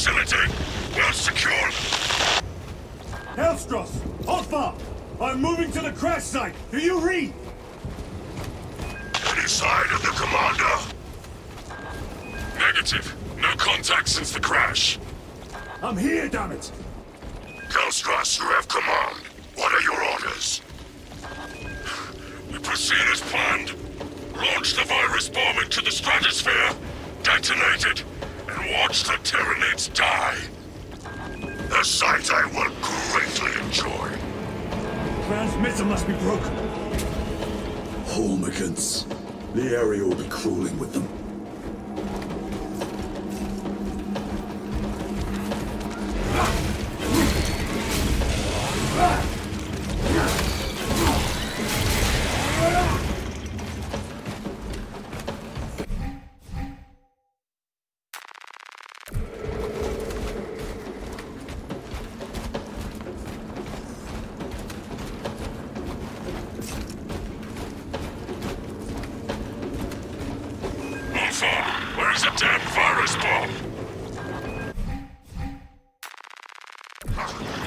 facility. Well secured. Hellstross, Alpha! I'm moving to the crash site. Do you read? Any sign of the commander? Negative. No contact since the crash. I'm here, damn it! You have command. What are your orders? We proceed as planned. Launch the virus bomb into the stratosphere, detonate it, watch the Tyranids die. A sight I will greatly enjoy. Transmitter must be broken. Hormagaunts. The area will be crawling with them. Where's the damn virus bomb?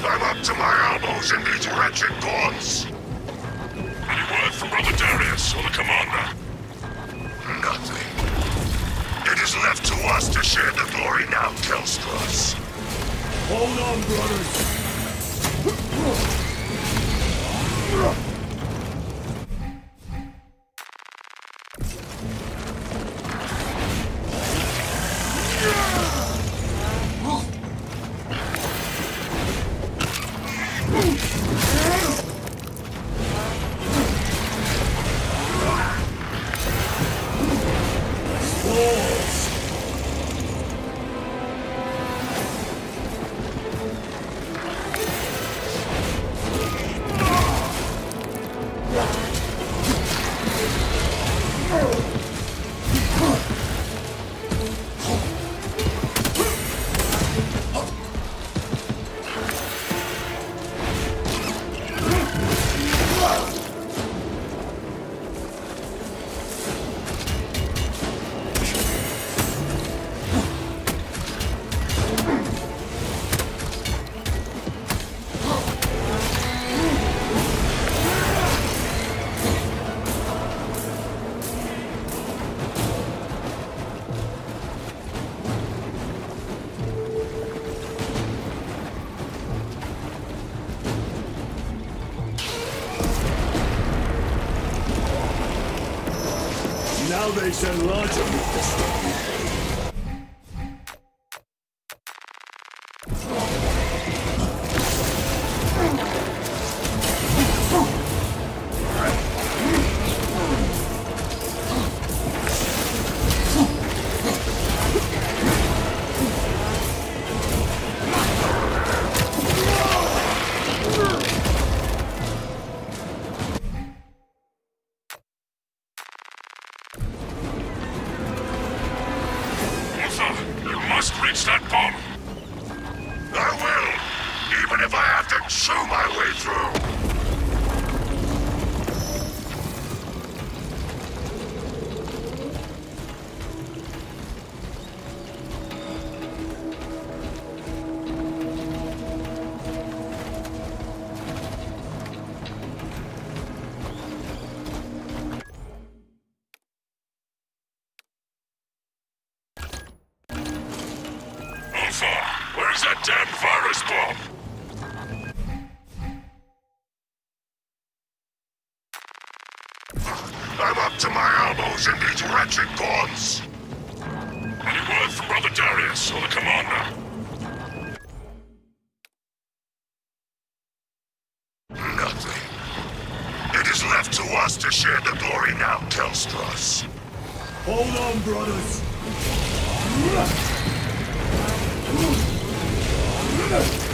I'm up to my elbows in these wretched gaunts. Any word from Brother Darius or the Commander? Nothing. It is left to us to share the glory now, Kelstros. Hold on, brothers. Ooh. Now they send larger meat Where's that damn virus bomb? I'm up to my elbows in these wretched gaunts. Any word from Brother Darius or the Commander? Nothing. It is left to us to share the glory now, Kelstros. Hold on, brothers. Come on.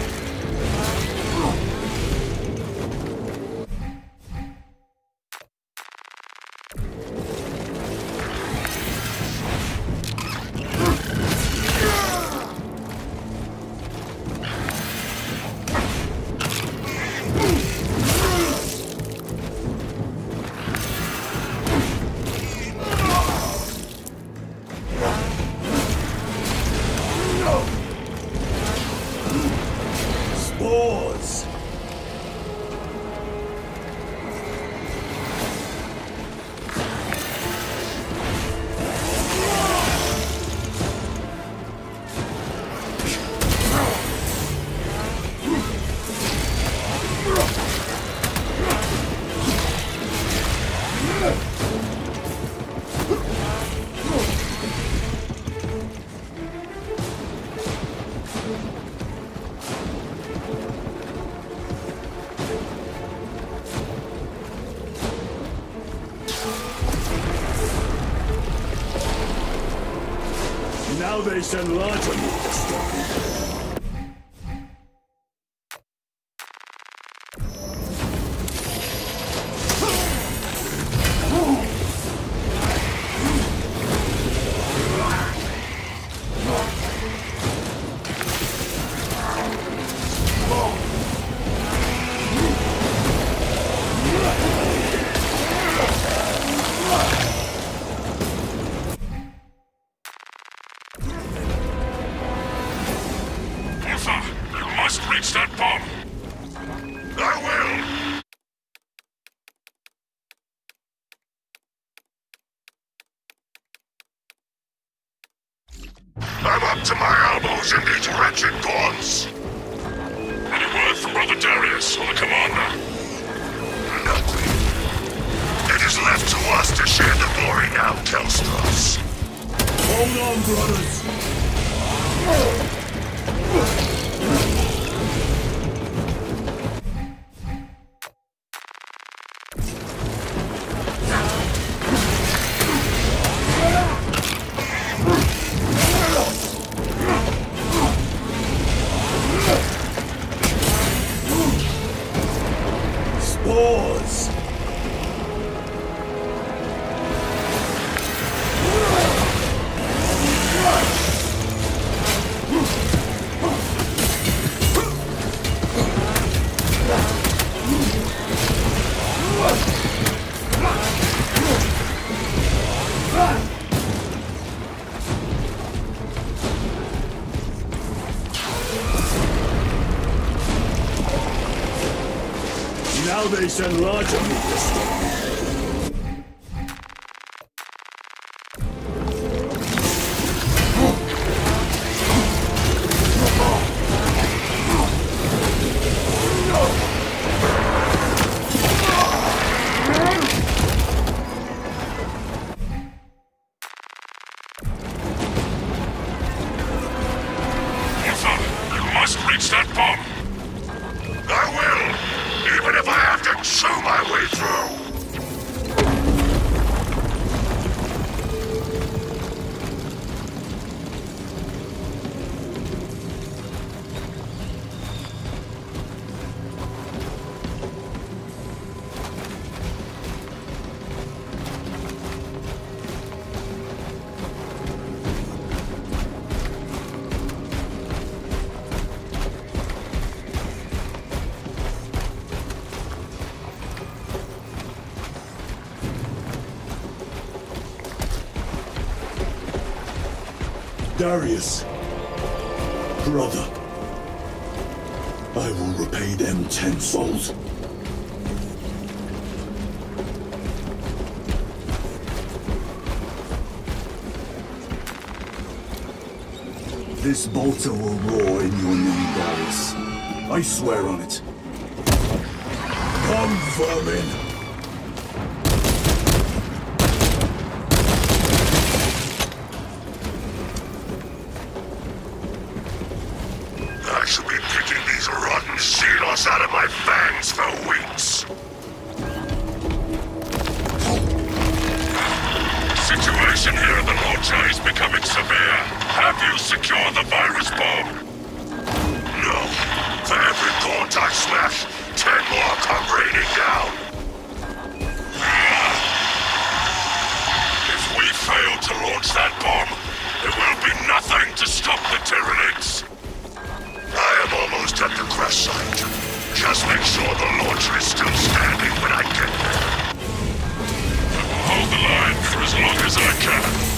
boars! Now they to my elbows in these wretched bombs. Any word from Brother Darius or the commander? Nothing. It is left to us to share the glory now, Kelstros. Hold on, brothers. Now they send larger you must reach that bomb. Chew my way through. Darius. Brother. I will repay them tenfold. This bolter will roar in your name, Darius. I swear on it. Come, vermin! Out of my fangs for weeks. Situation here at the launcher is becoming severe. Have you secured the virus bomb? No. For every port I smash, ten more come raining down. If we fail to launch that bomb, there will be nothing to stop the Tyranids. Launcher still standing when I get there. I will hold the line for as long as I can.